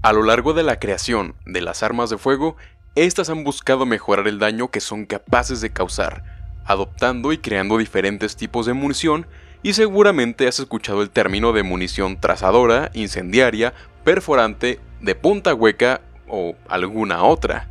A lo largo de la creación de las armas de fuego, estas han buscado mejorar el daño que son capaces de causar, adoptando y creando diferentes tipos de munición, y seguramente has escuchado el término de munición trazadora, incendiaria, perforante, de punta hueca o alguna otra.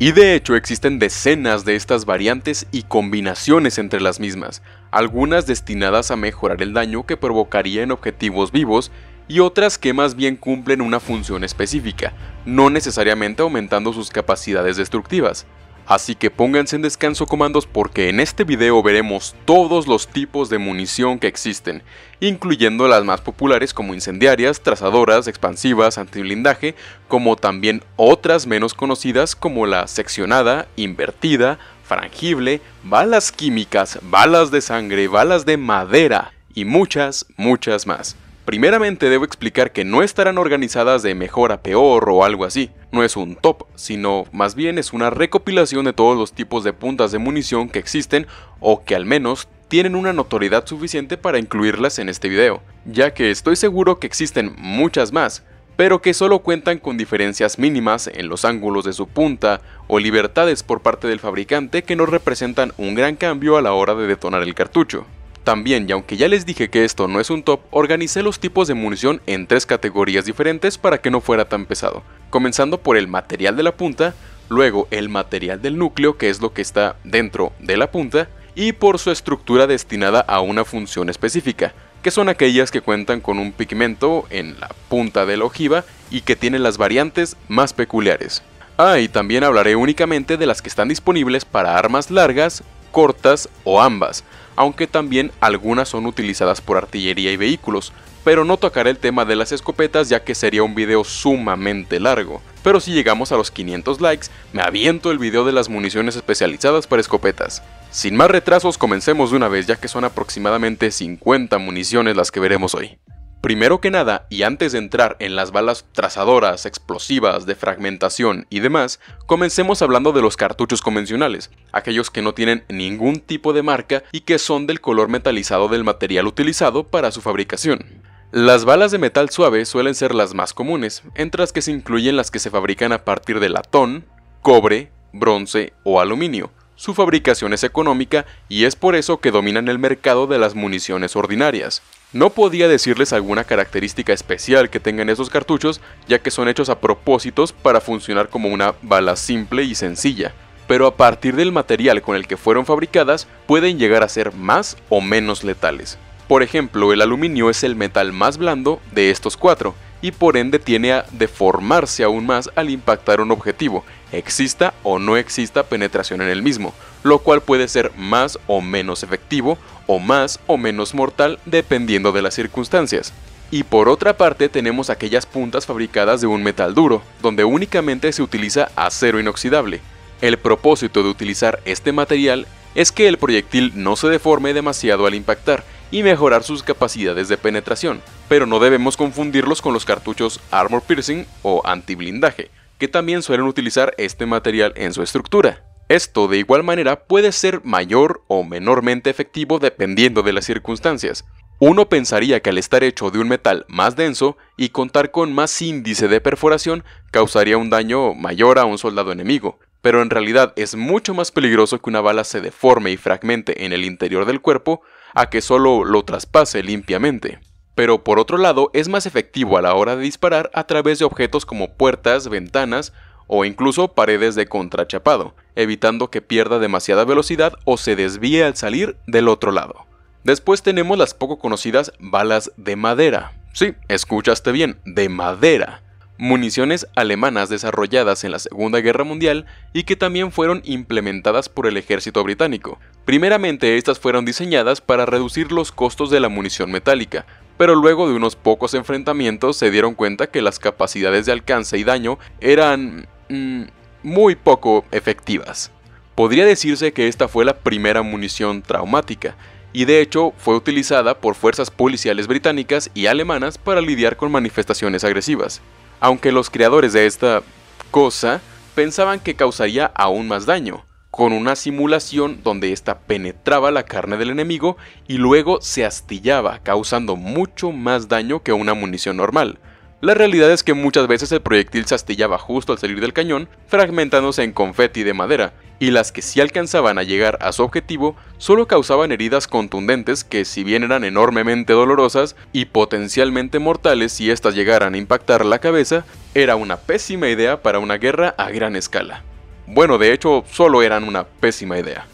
Y de hecho existen decenas de estas variantes y combinaciones entre las mismas, algunas destinadas a mejorar el daño que provocaría en objetivos vivos y otras que más bien cumplen una función específica, no necesariamente aumentando sus capacidades destructivas. Así que pónganse en descanso comandos porque en este video veremos todos los tipos de munición que existen, incluyendo las más populares como incendiarias, trazadoras, expansivas, antiblindaje, como también otras menos conocidas como la seccionada, invertida, frangible, balas químicas, balas de sangre, balas de madera y muchas, muchas más. Primeramente debo explicar que no estarán organizadas de mejor a peor o algo así. No es un top, sino más bien es una recopilación de todos los tipos de puntas de munición que existen o que al menos tienen una notoriedad suficiente para incluirlas en este video, ya que estoy seguro que existen muchas más, pero que solo cuentan con diferencias mínimas en los ángulos de su punta o libertades por parte del fabricante que no representan un gran cambio a la hora de detonar el cartucho. También, y aunque ya les dije que esto no es un top, organicé los tipos de munición en tres categorías diferentes para que no fuera tan pesado, comenzando por el material de la punta, luego el material del núcleo, que es lo que está dentro de la punta, y por su estructura destinada a una función específica, que son aquellas que cuentan con un pigmento en la punta de la ojiva y que tienen las variantes más peculiares. Ah, y también hablaré únicamente de las que están disponibles para armas largas, cortas o ambas, aunque también algunas son utilizadas por artillería y vehículos, pero no tocaré el tema de las escopetas ya que sería un video sumamente largo. Pero si llegamos a los 500 likes, me aviento el video de las municiones especializadas para escopetas. Sin más retrasos, comencemos de una vez ya que son aproximadamente 50 municiones las que veremos hoy. Primero que nada, y antes de entrar en las balas trazadoras, explosivas, de fragmentación y demás, comencemos hablando de los cartuchos convencionales, aquellos que no tienen ningún tipo de marca y que son del color metalizado del material utilizado para su fabricación. Las balas de metal suave suelen ser las más comunes, entre las que se incluyen las que se fabrican a partir de latón, cobre, bronce o aluminio. Su fabricación es económica y es por eso que dominan el mercado de las municiones ordinarias. No podía decirles alguna característica especial que tengan esos cartuchos, ya que son hechos a propósitos para funcionar como una bala simple y sencilla, pero a partir del material con el que fueron fabricadas pueden llegar a ser más o menos letales. Por ejemplo, el aluminio es el metal más blando de estos cuatro, y por ende tiene a deformarse aún más al impactar un objetivo, exista o no exista penetración en el mismo, lo cual puede ser más o menos efectivo o más o menos mortal dependiendo de las circunstancias. Y por otra parte tenemos aquellas puntas fabricadas de un metal duro, donde únicamente se utiliza acero inoxidable. El propósito de utilizar este material es que el proyectil no se deforme demasiado al impactar y mejorar sus capacidades de penetración, pero no debemos confundirlos con los cartuchos armor piercing o antiblindaje, que también suelen utilizar este material en su estructura. Esto de igual manera puede ser mayor o menormente efectivo dependiendo de las circunstancias. Uno pensaría que al estar hecho de un metal más denso y contar con más índice de perforación causaría un daño mayor a un soldado enemigo, pero en realidad es mucho más peligroso que una bala se deforme y fragmente en el interior del cuerpo a que solo lo traspase limpiamente. Pero por otro lado es más efectivo a la hora de disparar a través de objetos como puertas, ventanas o incluso paredes de contrachapado, evitando que pierda demasiada velocidad o se desvíe al salir del otro lado. Después tenemos las poco conocidas balas de madera. Sí, escuchaste bien, de madera. Municiones alemanas desarrolladas en la Segunda Guerra Mundial y que también fueron implementadas por el ejército británico. Primeramente estas fueron diseñadas para reducir los costos de la munición metálica, pero luego de unos pocos enfrentamientos se dieron cuenta que las capacidades de alcance y daño eran Mm, muy poco efectivas. Podría decirse que esta fue la primera munición traumática, y de hecho fue utilizada por fuerzas policiales británicas y alemanas para lidiar con manifestaciones agresivas, aunque los creadores de esta cosa pensaban que causaría aún más daño, con una simulación donde ésta penetraba la carne del enemigo y luego se astillaba, causando mucho más daño que una munición normal, La realidad es que muchas veces el proyectil se astillaba justo al salir del cañón, fragmentándose en confeti de madera, y las que sí alcanzaban a llegar a su objetivo solo causaban heridas contundentes que si bien eran enormemente dolorosas y potencialmente mortales si éstas llegaran a impactar la cabeza, era una pésima idea para una guerra a gran escala. Bueno, de hecho, solo eran una pésima idea.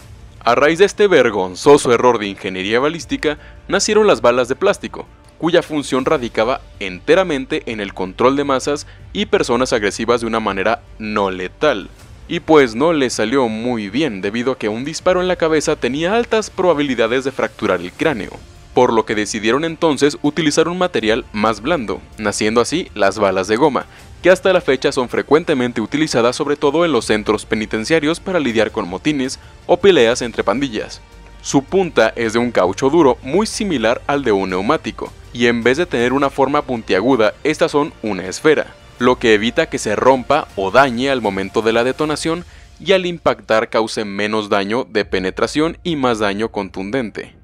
A raíz de este vergonzoso error de ingeniería balística, nacieron las balas de plástico, cuya función radicaba enteramente en el control de masas y personas agresivas de una manera no letal. Y pues no le salió muy bien debido a que un disparo en la cabeza tenía altas probabilidades de fracturar el cráneo, por lo que decidieron entonces utilizar un material más blando, naciendo así las balas de goma, que hasta la fecha son frecuentemente utilizadas sobre todo en los centros penitenciarios para lidiar con motines o peleas entre pandillas. Su punta es de un caucho duro muy similar al de un neumático, y en vez de tener una forma puntiaguda, estas son una esfera, lo que evita que se rompa o dañe al momento de la detonación y al impactar cause menos daño de penetración y más daño contundente.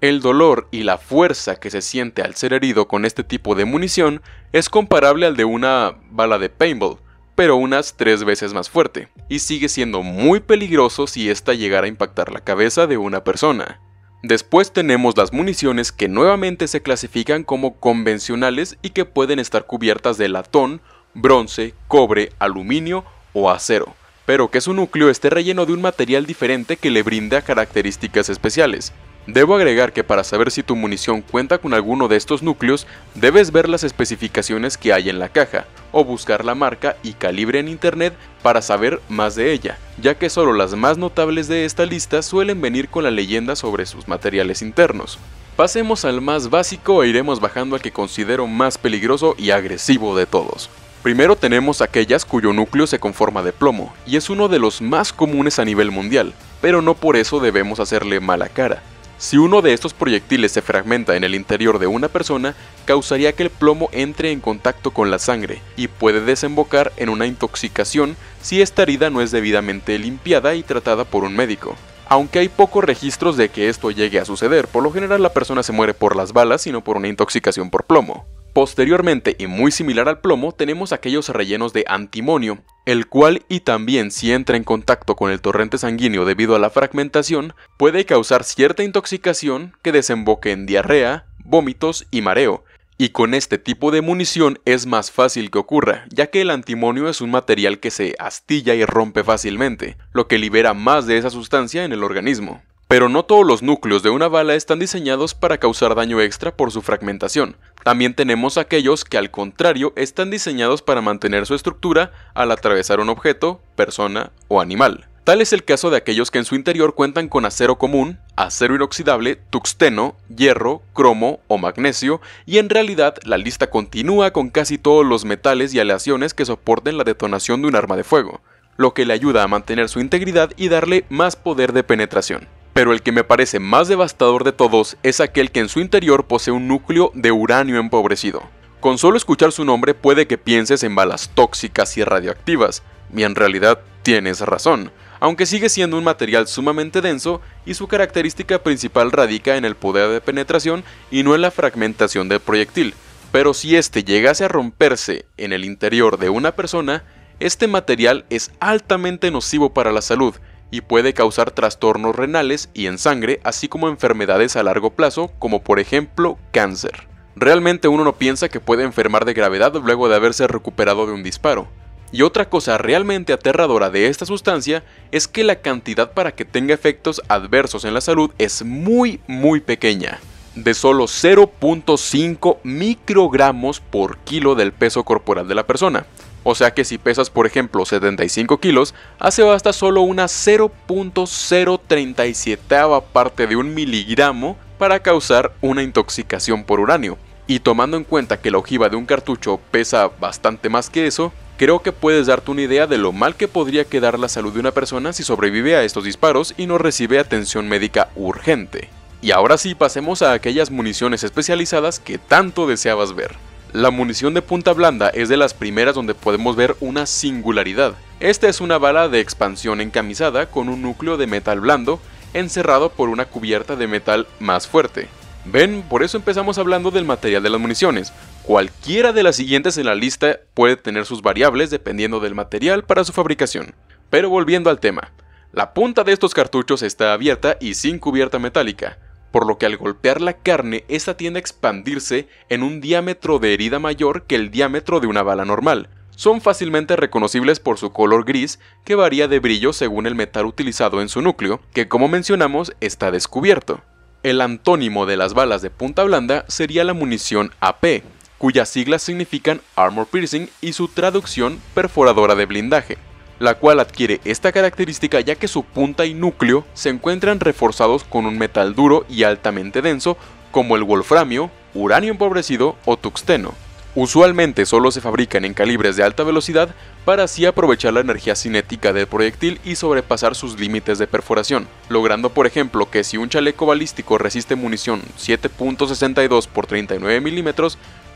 El dolor y la fuerza que se siente al ser herido con este tipo de munición es comparable al de una bala de paintball, pero unas tres veces más fuerte, y sigue siendo muy peligroso si ésta llegara a impactar la cabeza de una persona. Después tenemos las municiones que nuevamente se clasifican como convencionales y que pueden estar cubiertas de latón, bronce, cobre, aluminio o acero, pero que su núcleo esté relleno de un material diferente que le brinda características especiales, Debo agregar que para saber si tu munición cuenta con alguno de estos núcleos, debes ver las especificaciones que hay en la caja, o buscar la marca y calibre en internet para saber más de ella, ya que solo las más notables de esta lista suelen venir con la leyenda sobre sus materiales internos. Pasemos al más básico e iremos bajando al que considero más peligroso y agresivo de todos. Primero tenemos aquellas cuyo núcleo se conforma de plomo, y es uno de los más comunes a nivel mundial, pero no por eso debemos hacerle mala cara. Si uno de estos proyectiles se fragmenta en el interior de una persona, causaría que el plomo entre en contacto con la sangre y puede desembocar en una intoxicación si esta herida no es debidamente limpiada y tratada por un médico. Aunque hay pocos registros de que esto llegue a suceder, por lo general la persona se muere por las balas y no por una intoxicación por plomo. Posteriormente, y muy similar al plomo, tenemos aquellos rellenos de antimonio, el cual y también si entra en contacto con el torrente sanguíneo debido a la fragmentación, puede causar cierta intoxicación que desemboque en diarrea, vómitos y mareo, y con este tipo de munición es más fácil que ocurra, ya que el antimonio es un material que se astilla y rompe fácilmente, lo que libera más de esa sustancia en el organismo. Pero no todos los núcleos de una bala están diseñados para causar daño extra por su fragmentación. También tenemos aquellos que al contrario están diseñados para mantener su estructura al atravesar un objeto, persona o animal. Tal es el caso de aquellos que en su interior cuentan con acero común, acero inoxidable, tuxteno, hierro, cromo o magnesio, y en realidad la lista continúa con casi todos los metales y aleaciones que soporten la detonación de un arma de fuego, lo que le ayuda a mantener su integridad y darle más poder de penetración pero el que me parece más devastador de todos es aquel que en su interior posee un núcleo de uranio empobrecido. Con solo escuchar su nombre puede que pienses en balas tóxicas y radioactivas, y en realidad tienes razón, aunque sigue siendo un material sumamente denso y su característica principal radica en el poder de penetración y no en la fragmentación del proyectil. Pero si este llegase a romperse en el interior de una persona, este material es altamente nocivo para la salud y puede causar trastornos renales y en sangre, así como enfermedades a largo plazo, como por ejemplo cáncer. Realmente uno no piensa que puede enfermar de gravedad luego de haberse recuperado de un disparo. Y otra cosa realmente aterradora de esta sustancia es que la cantidad para que tenga efectos adversos en la salud es muy muy pequeña, de solo 0.5 microgramos por kilo del peso corporal de la persona. O sea que si pesas por ejemplo 75 kilos, hace basta solo una 0.037 parte de un miligramo para causar una intoxicación por uranio. Y tomando en cuenta que la ojiva de un cartucho pesa bastante más que eso, creo que puedes darte una idea de lo mal que podría quedar la salud de una persona si sobrevive a estos disparos y no recibe atención médica urgente. Y ahora sí pasemos a aquellas municiones especializadas que tanto deseabas ver. La munición de punta blanda es de las primeras donde podemos ver una singularidad. Esta es una bala de expansión encamisada con un núcleo de metal blando encerrado por una cubierta de metal más fuerte. Ven, por eso empezamos hablando del material de las municiones, Cualquiera de las siguientes en la lista puede tener sus variables dependiendo del material para su fabricación. Pero volviendo al tema, la punta de estos cartuchos está abierta y sin cubierta metálica, por lo que al golpear la carne, esta tiende a expandirse en un diámetro de herida mayor que el diámetro de una bala normal. Son fácilmente reconocibles por su color gris, que varía de brillo según el metal utilizado en su núcleo, que como mencionamos está descubierto. El antónimo de las balas de punta blanda sería la munición AP, cuyas siglas significan Armor Piercing y su traducción perforadora de blindaje, la cual adquiere esta característica ya que su punta y núcleo se encuentran reforzados con un metal duro y altamente denso como el wolframio, uranio empobrecido o tuxteno. Usualmente solo se fabrican en calibres de alta velocidad para así aprovechar la energía cinética del proyectil y sobrepasar sus límites de perforación, logrando por ejemplo que si un chaleco balístico resiste munición 7.62 x 39 mm,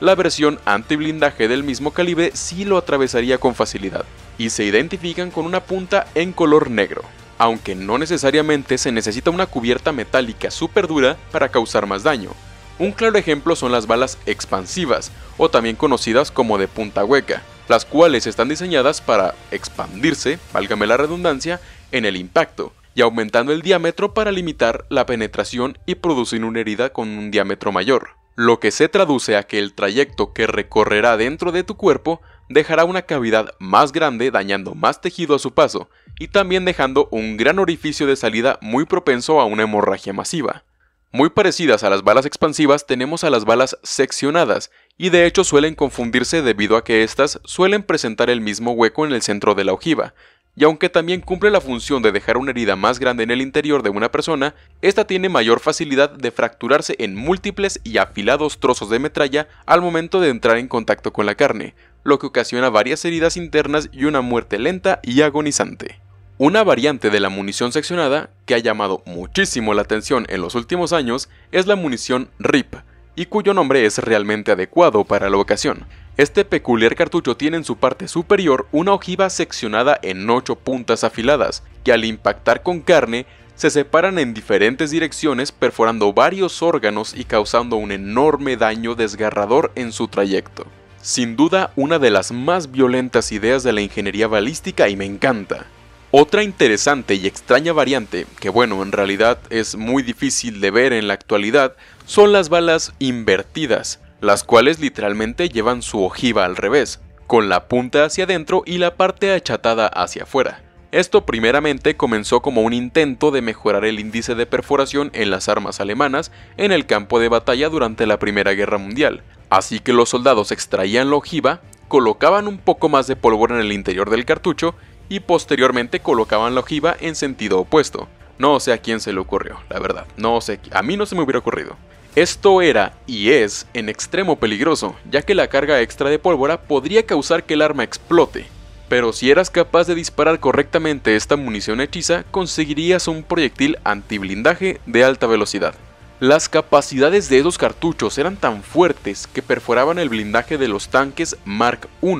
la versión antiblindaje del mismo calibre sí lo atravesaría con facilidad, y se identifican con una punta en color negro, aunque no necesariamente se necesita una cubierta metálica súper dura para causar más daño. Un claro ejemplo son las balas expansivas, o también conocidas como de punta hueca, las cuales están diseñadas para expandirse, válgame la redundancia, en el impacto, y aumentando el diámetro para limitar la penetración y producir una herida con un diámetro mayor lo que se traduce a que el trayecto que recorrerá dentro de tu cuerpo dejará una cavidad más grande dañando más tejido a su paso y también dejando un gran orificio de salida muy propenso a una hemorragia masiva. Muy parecidas a las balas expansivas tenemos a las balas seccionadas y de hecho suelen confundirse debido a que éstas suelen presentar el mismo hueco en el centro de la ojiva, y aunque también cumple la función de dejar una herida más grande en el interior de una persona, esta tiene mayor facilidad de fracturarse en múltiples y afilados trozos de metralla al momento de entrar en contacto con la carne, lo que ocasiona varias heridas internas y una muerte lenta y agonizante. Una variante de la munición seccionada que ha llamado muchísimo la atención en los últimos años es la munición RIP, y cuyo nombre es realmente adecuado para la ocasión, este peculiar cartucho tiene en su parte superior una ojiva seccionada en 8 puntas afiladas, que al impactar con carne se separan en diferentes direcciones perforando varios órganos y causando un enorme daño desgarrador en su trayecto. Sin duda una de las más violentas ideas de la ingeniería balística y me encanta. Otra interesante y extraña variante, que bueno, en realidad es muy difícil de ver en la actualidad, son las balas invertidas, las cuales literalmente llevan su ojiva al revés, con la punta hacia adentro y la parte achatada hacia afuera. Esto primeramente comenzó como un intento de mejorar el índice de perforación en las armas alemanas en el campo de batalla durante la Primera Guerra Mundial, así que los soldados extraían la ojiva, colocaban un poco más de pólvora en el interior del cartucho y posteriormente colocaban la ojiva en sentido opuesto. No sé a quién se le ocurrió, la verdad, no sé, a mí no se me hubiera ocurrido. Esto era y es en extremo peligroso, ya que la carga extra de pólvora podría causar que el arma explote. Pero si eras capaz de disparar correctamente esta munición hechiza, conseguirías un proyectil antiblindaje de alta velocidad. Las capacidades de esos cartuchos eran tan fuertes que perforaban el blindaje de los tanques Mark I,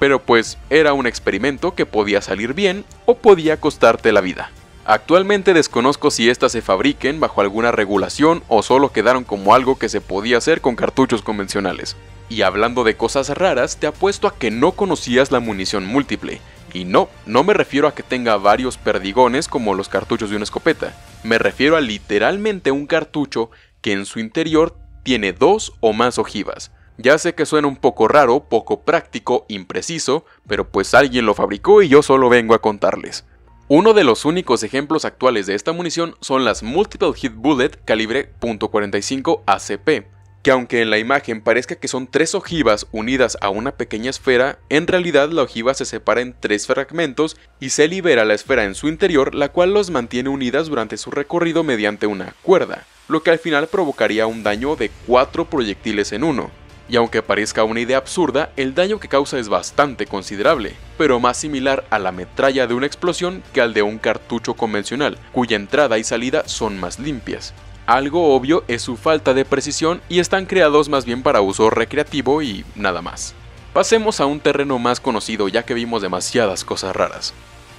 pero pues era un experimento que podía salir bien o podía costarte la vida. Actualmente desconozco si estas se fabriquen bajo alguna regulación o solo quedaron como algo que se podía hacer con cartuchos convencionales. Y hablando de cosas raras, te apuesto a que no conocías la munición múltiple. Y no, no me refiero a que tenga varios perdigones como los cartuchos de una escopeta. Me refiero a literalmente un cartucho que en su interior tiene dos o más ojivas. Ya sé que suena un poco raro, poco práctico, impreciso, pero pues alguien lo fabricó y yo solo vengo a contarles. Uno de los únicos ejemplos actuales de esta munición son las Multiple Hit Bullet calibre .45 ACP, que aunque en la imagen parezca que son tres ojivas unidas a una pequeña esfera, en realidad la ojiva se separa en tres fragmentos y se libera la esfera en su interior, la cual los mantiene unidas durante su recorrido mediante una cuerda, lo que al final provocaría un daño de cuatro proyectiles en uno y aunque parezca una idea absurda, el daño que causa es bastante considerable, pero más similar a la metralla de una explosión que al de un cartucho convencional, cuya entrada y salida son más limpias. Algo obvio es su falta de precisión y están creados más bien para uso recreativo y nada más. Pasemos a un terreno más conocido ya que vimos demasiadas cosas raras.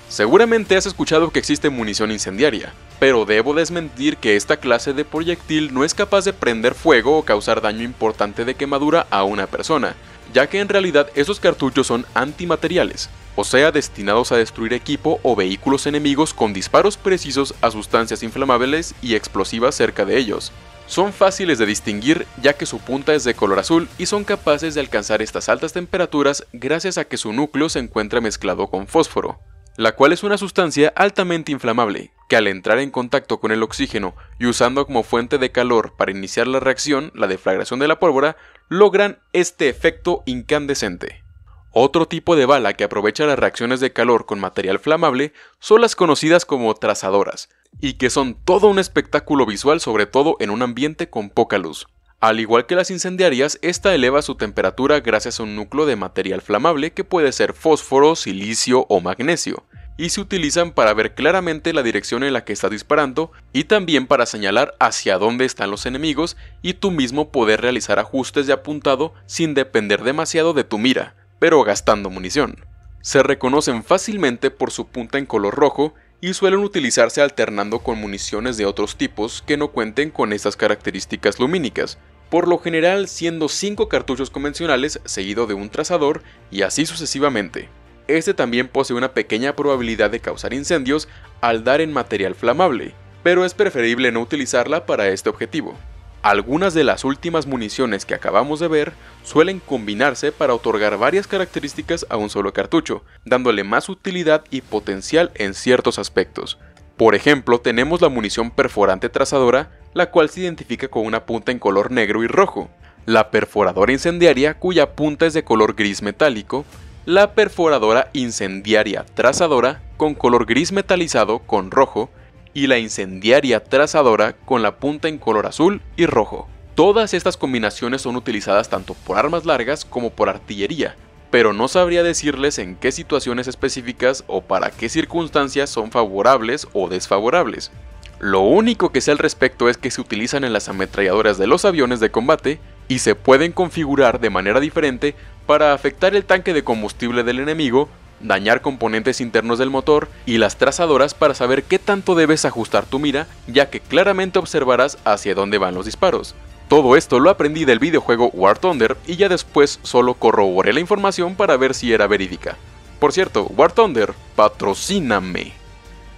Seguramente has escuchado que existe munición incendiaria, pero debo desmentir que esta clase de proyectil no es capaz de prender fuego o causar daño importante de quemadura a una persona, ya que en realidad esos cartuchos son antimateriales, o sea, destinados a destruir equipo o vehículos enemigos con disparos precisos a sustancias inflamables y explosivas cerca de ellos. Son fáciles de distinguir ya que su punta es de color azul y son capaces de alcanzar estas altas temperaturas gracias a que su núcleo se encuentra mezclado con fósforo, la cual es una sustancia altamente inflamable, que al entrar en contacto con el oxígeno y usando como fuente de calor para iniciar la reacción, la deflagración de la pólvora, logran este efecto incandescente. Otro tipo de bala que aprovecha las reacciones de calor con material flamable son las conocidas como trazadoras, y que son todo un espectáculo visual sobre todo en un ambiente con poca luz. Al igual que las incendiarias, esta eleva su temperatura gracias a un núcleo de material flamable que puede ser fósforo, silicio o magnesio, y se utilizan para ver claramente la dirección en la que estás disparando y también para señalar hacia dónde están los enemigos y tú mismo poder realizar ajustes de apuntado sin depender demasiado de tu mira, pero gastando munición. Se reconocen fácilmente por su punta en color rojo y suelen utilizarse alternando con municiones de otros tipos que no cuenten con estas características lumínicas, por lo general siendo 5 cartuchos convencionales seguido de un trazador y así sucesivamente. Este también posee una pequeña probabilidad de causar incendios al dar en material flamable, pero es preferible no utilizarla para este objetivo. Algunas de las últimas municiones que acabamos de ver suelen combinarse para otorgar varias características a un solo cartucho, dándole más utilidad y potencial en ciertos aspectos. Por ejemplo, tenemos la munición perforante trazadora, la cual se identifica con una punta en color negro y rojo, la perforadora incendiaria cuya punta es de color gris metálico, la perforadora incendiaria trazadora con color gris metalizado con rojo, y la incendiaria trazadora con la punta en color azul y rojo. Todas estas combinaciones son utilizadas tanto por armas largas como por artillería, pero no sabría decirles en qué situaciones específicas o para qué circunstancias son favorables o desfavorables. Lo único que sé al respecto es que se utilizan en las ametralladoras de los aviones de combate y se pueden configurar de manera diferente para afectar el tanque de combustible del enemigo dañar componentes internos del motor y las trazadoras para saber qué tanto debes ajustar tu mira, ya que claramente observarás hacia dónde van los disparos. Todo esto lo aprendí del videojuego War Thunder y ya después solo corroboré la información para ver si era verídica. Por cierto, War Thunder, patrocíname.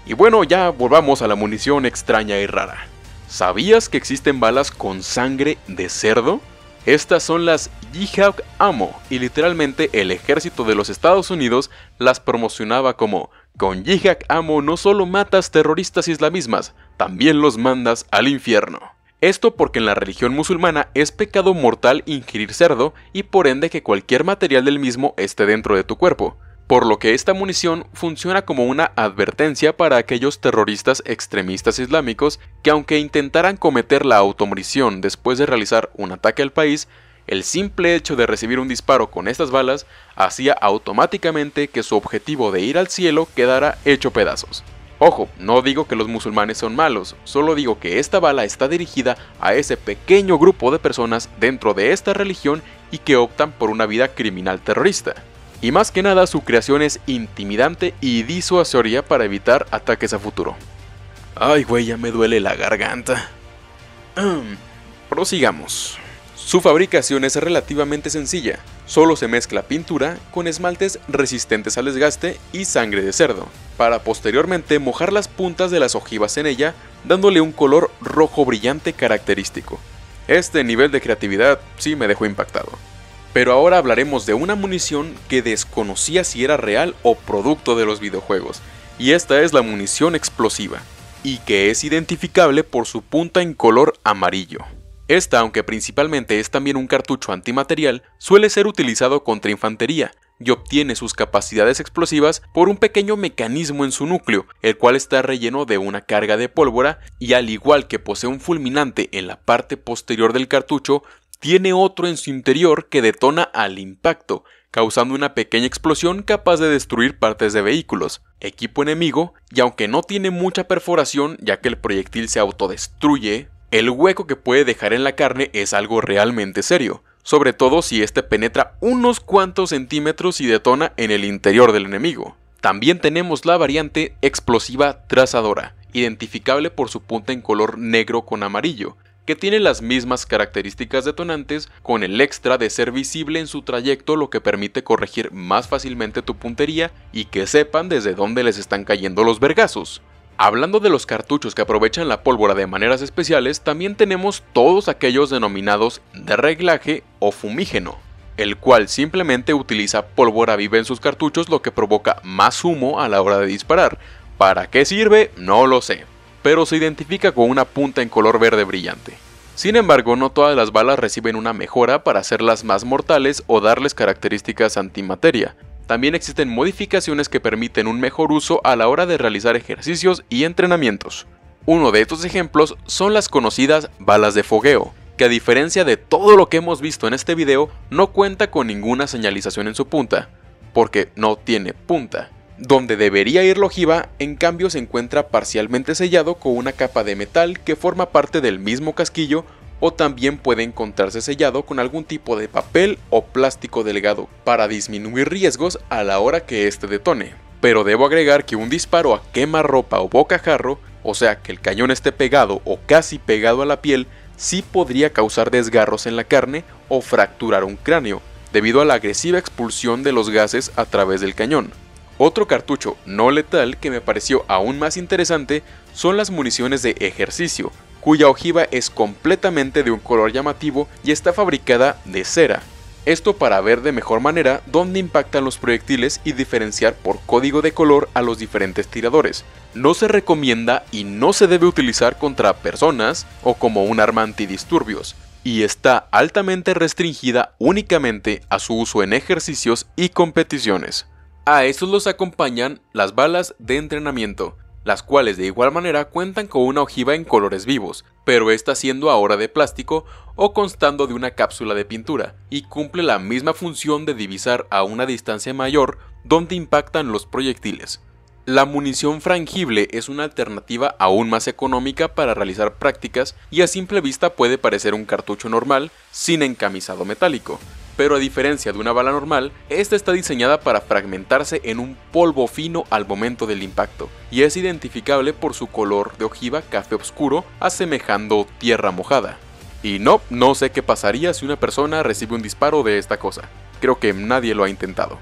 Y bueno, ya volvamos a la munición extraña y rara. ¿Sabías que existen balas con sangre de cerdo? Estas son las Jihad Ammo y literalmente el ejército de los Estados Unidos las promocionaba como con Jihad Ammo no solo matas terroristas islamismas, también los mandas al infierno. Esto porque en la religión musulmana es pecado mortal ingerir cerdo y por ende que cualquier material del mismo esté dentro de tu cuerpo por lo que esta munición funciona como una advertencia para aquellos terroristas extremistas islámicos que aunque intentaran cometer la automorición después de realizar un ataque al país, el simple hecho de recibir un disparo con estas balas hacía automáticamente que su objetivo de ir al cielo quedara hecho pedazos. Ojo, no digo que los musulmanes son malos, solo digo que esta bala está dirigida a ese pequeño grupo de personas dentro de esta religión y que optan por una vida criminal terrorista y más que nada su creación es intimidante y disuasoria para evitar ataques a futuro. Ay güey, ya me duele la garganta. Prosigamos. Su fabricación es relativamente sencilla, solo se mezcla pintura con esmaltes resistentes al desgaste y sangre de cerdo, para posteriormente mojar las puntas de las ojivas en ella, dándole un color rojo brillante característico. Este nivel de creatividad sí me dejó impactado. Pero ahora hablaremos de una munición que desconocía si era real o producto de los videojuegos, y esta es la munición explosiva, y que es identificable por su punta en color amarillo. Esta, aunque principalmente es también un cartucho antimaterial, suele ser utilizado contra infantería, y obtiene sus capacidades explosivas por un pequeño mecanismo en su núcleo, el cual está relleno de una carga de pólvora y al igual que posee un fulminante en la parte posterior del cartucho, tiene otro en su interior que detona al impacto, causando una pequeña explosión capaz de destruir partes de vehículos, equipo enemigo, y aunque no tiene mucha perforación ya que el proyectil se autodestruye, el hueco que puede dejar en la carne es algo realmente serio, sobre todo si este penetra unos cuantos centímetros y detona en el interior del enemigo. También tenemos la variante explosiva trazadora, identificable por su punta en color negro con amarillo, que tiene las mismas características detonantes con el extra de ser visible en su trayecto lo que permite corregir más fácilmente tu puntería y que sepan desde dónde les están cayendo los vergazos. Hablando de los cartuchos que aprovechan la pólvora de maneras especiales, también tenemos todos aquellos denominados de reglaje o fumígeno, el cual simplemente utiliza pólvora viva en sus cartuchos lo que provoca más humo a la hora de disparar. ¿Para qué sirve? No lo sé, pero se identifica con una punta en color verde brillante. Sin embargo, no todas las balas reciben una mejora para hacerlas más mortales o darles características antimateria, también existen modificaciones que permiten un mejor uso a la hora de realizar ejercicios y entrenamientos. Uno de estos ejemplos son las conocidas balas de fogueo, que a diferencia de todo lo que hemos visto en este video, no cuenta con ninguna señalización en su punta, porque no tiene punta. Donde debería ir la ojiva, en cambio se encuentra parcialmente sellado con una capa de metal que forma parte del mismo casquillo o también puede encontrarse sellado con algún tipo de papel o plástico delgado para disminuir riesgos a la hora que éste detone. Pero debo agregar que un disparo a quema ropa o bocajarro, o sea que el cañón esté pegado o casi pegado a la piel, sí podría causar desgarros en la carne o fracturar un cráneo, debido a la agresiva expulsión de los gases a través del cañón. Otro cartucho no letal que me pareció aún más interesante son las municiones de ejercicio, cuya ojiva es completamente de un color llamativo y está fabricada de cera. Esto para ver de mejor manera dónde impactan los proyectiles y diferenciar por código de color a los diferentes tiradores. No se recomienda y no se debe utilizar contra personas o como un arma antidisturbios, y está altamente restringida únicamente a su uso en ejercicios y competiciones. A estos los acompañan las balas de entrenamiento, las cuales de igual manera cuentan con una ojiva en colores vivos, pero está siendo ahora de plástico o constando de una cápsula de pintura, y cumple la misma función de divisar a una distancia mayor donde impactan los proyectiles. La munición frangible es una alternativa aún más económica para realizar prácticas y a simple vista puede parecer un cartucho normal sin encamisado metálico, pero a diferencia de una bala normal, esta está diseñada para fragmentarse en un polvo fino al momento del impacto, y es identificable por su color de ojiva café oscuro, asemejando tierra mojada. Y no, no sé qué pasaría si una persona recibe un disparo de esta cosa. Creo que nadie lo ha intentado.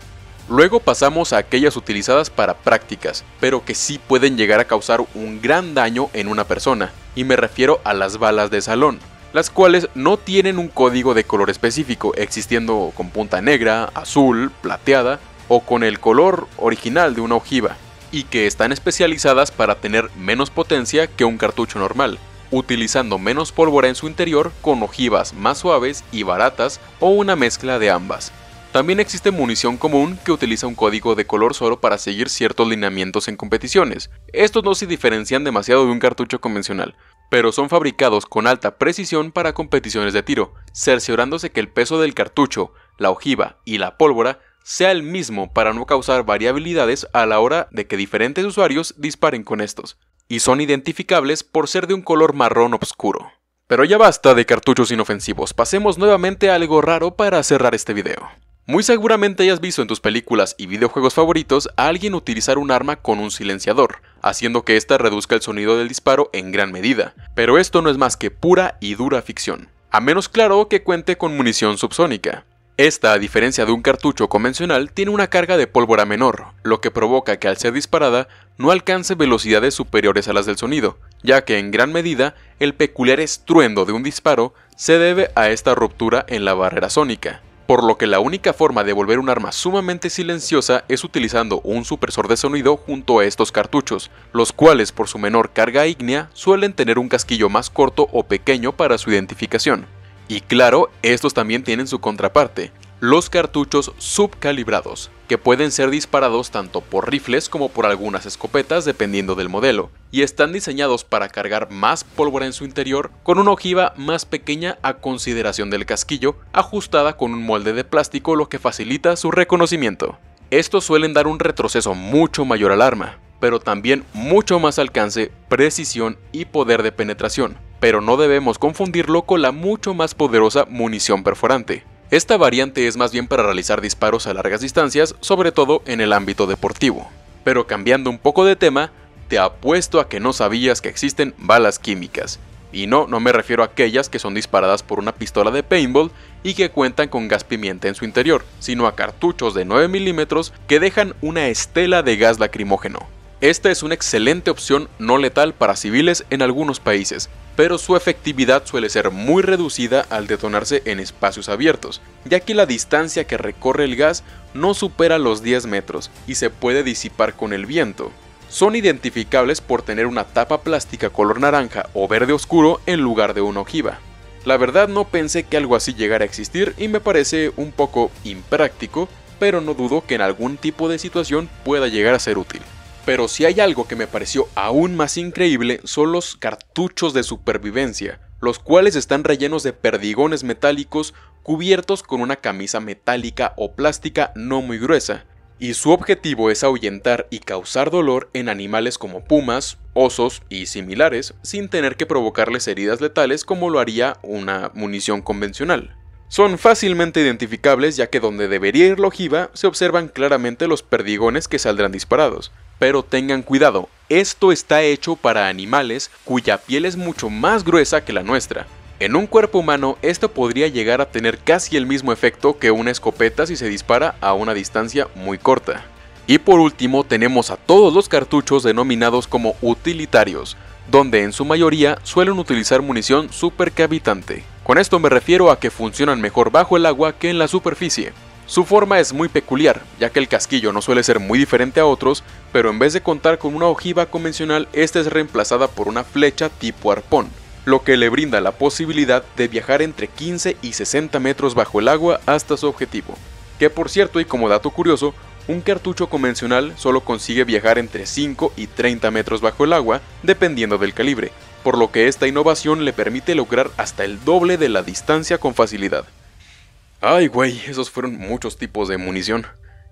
Luego pasamos a aquellas utilizadas para prácticas, pero que sí pueden llegar a causar un gran daño en una persona, y me refiero a las balas de salón las cuales no tienen un código de color específico, existiendo con punta negra, azul, plateada o con el color original de una ojiva, y que están especializadas para tener menos potencia que un cartucho normal, utilizando menos pólvora en su interior con ojivas más suaves y baratas o una mezcla de ambas. También existe munición común que utiliza un código de color solo para seguir ciertos lineamientos en competiciones. Estos no se diferencian demasiado de un cartucho convencional, pero son fabricados con alta precisión para competiciones de tiro, cerciorándose que el peso del cartucho, la ojiva y la pólvora sea el mismo para no causar variabilidades a la hora de que diferentes usuarios disparen con estos, y son identificables por ser de un color marrón oscuro. Pero ya basta de cartuchos inofensivos, pasemos nuevamente a algo raro para cerrar este video. Muy seguramente hayas visto en tus películas y videojuegos favoritos a alguien utilizar un arma con un silenciador, haciendo que ésta reduzca el sonido del disparo en gran medida, pero esto no es más que pura y dura ficción, a menos claro que cuente con munición subsónica. Esta, a diferencia de un cartucho convencional, tiene una carga de pólvora menor, lo que provoca que al ser disparada no alcance velocidades superiores a las del sonido, ya que en gran medida el peculiar estruendo de un disparo se debe a esta ruptura en la barrera sónica por lo que la única forma de volver un arma sumamente silenciosa es utilizando un supresor de sonido junto a estos cartuchos, los cuales por su menor carga ígnea suelen tener un casquillo más corto o pequeño para su identificación. Y claro, estos también tienen su contraparte, los cartuchos subcalibrados, que pueden ser disparados tanto por rifles como por algunas escopetas dependiendo del modelo, y están diseñados para cargar más pólvora en su interior con una ojiva más pequeña a consideración del casquillo, ajustada con un molde de plástico lo que facilita su reconocimiento. Estos suelen dar un retroceso mucho mayor al arma, pero también mucho más alcance, precisión y poder de penetración, pero no debemos confundirlo con la mucho más poderosa munición perforante. Esta variante es más bien para realizar disparos a largas distancias, sobre todo en el ámbito deportivo. Pero cambiando un poco de tema, te apuesto a que no sabías que existen balas químicas. Y no, no me refiero a aquellas que son disparadas por una pistola de paintball y que cuentan con gas pimienta en su interior, sino a cartuchos de 9 milímetros que dejan una estela de gas lacrimógeno. Esta es una excelente opción no letal para civiles en algunos países, pero su efectividad suele ser muy reducida al detonarse en espacios abiertos, ya que la distancia que recorre el gas no supera los 10 metros y se puede disipar con el viento son identificables por tener una tapa plástica color naranja o verde oscuro en lugar de una ojiva. La verdad no pensé que algo así llegara a existir y me parece un poco impráctico, pero no dudo que en algún tipo de situación pueda llegar a ser útil. Pero si hay algo que me pareció aún más increíble son los cartuchos de supervivencia, los cuales están rellenos de perdigones metálicos cubiertos con una camisa metálica o plástica no muy gruesa, y su objetivo es ahuyentar y causar dolor en animales como pumas, osos y similares, sin tener que provocarles heridas letales como lo haría una munición convencional. Son fácilmente identificables ya que donde debería ir la ojiva se observan claramente los perdigones que saldrán disparados. Pero tengan cuidado, esto está hecho para animales cuya piel es mucho más gruesa que la nuestra, en un cuerpo humano, esto podría llegar a tener casi el mismo efecto que una escopeta si se dispara a una distancia muy corta. Y por último tenemos a todos los cartuchos denominados como utilitarios, donde en su mayoría suelen utilizar munición supercavitante. Con esto me refiero a que funcionan mejor bajo el agua que en la superficie. Su forma es muy peculiar, ya que el casquillo no suele ser muy diferente a otros, pero en vez de contar con una ojiva convencional, esta es reemplazada por una flecha tipo arpón, lo que le brinda la posibilidad de viajar entre 15 y 60 metros bajo el agua hasta su objetivo. Que por cierto y como dato curioso, un cartucho convencional solo consigue viajar entre 5 y 30 metros bajo el agua, dependiendo del calibre, por lo que esta innovación le permite lograr hasta el doble de la distancia con facilidad. Ay güey, esos fueron muchos tipos de munición.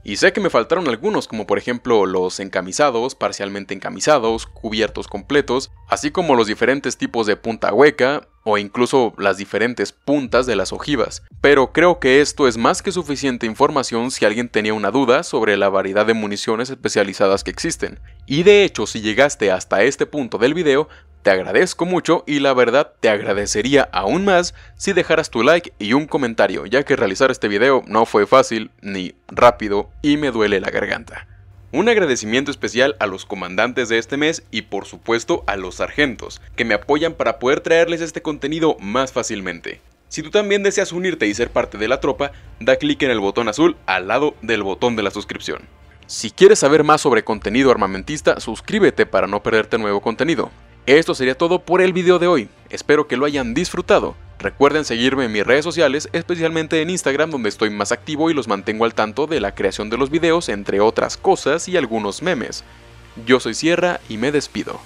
Y sé que me faltaron algunos, como por ejemplo los encamisados, parcialmente encamisados, cubiertos completos, así como los diferentes tipos de punta hueca, o incluso las diferentes puntas de las ojivas. Pero creo que esto es más que suficiente información si alguien tenía una duda sobre la variedad de municiones especializadas que existen. Y de hecho, si llegaste hasta este punto del video, te agradezco mucho y la verdad te agradecería aún más si dejaras tu like y un comentario, ya que realizar este video no fue fácil ni rápido y me duele la garganta. Un agradecimiento especial a los comandantes de este mes y por supuesto a los sargentos, que me apoyan para poder traerles este contenido más fácilmente. Si tú también deseas unirte y ser parte de la tropa, da clic en el botón azul al lado del botón de la suscripción. Si quieres saber más sobre contenido armamentista, suscríbete para no perderte nuevo contenido. Esto sería todo por el video de hoy, espero que lo hayan disfrutado. Recuerden seguirme en mis redes sociales, especialmente en Instagram donde estoy más activo y los mantengo al tanto de la creación de los videos, entre otras cosas y algunos memes. Yo soy Sierra y me despido.